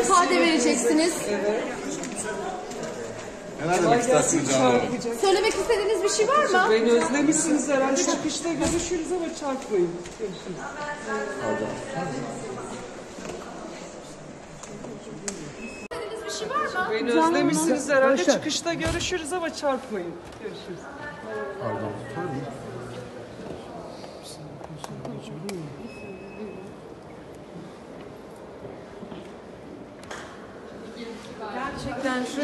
ifade vereceksiniz. Evet. Neler Kolay demek gelsin. istersiniz Canan Hanım? Söylemek istediğiniz bir şey var mı? Beni özlemişsiniz herhalde. Çıkışta görüşürüz ama çarpmayın. Görüşürüz. İstediğiniz bir şey var mı? Beni özlemişsiniz herhalde. Çıkışta görüşürüz ama çarpmayın. Görüşürüz. She.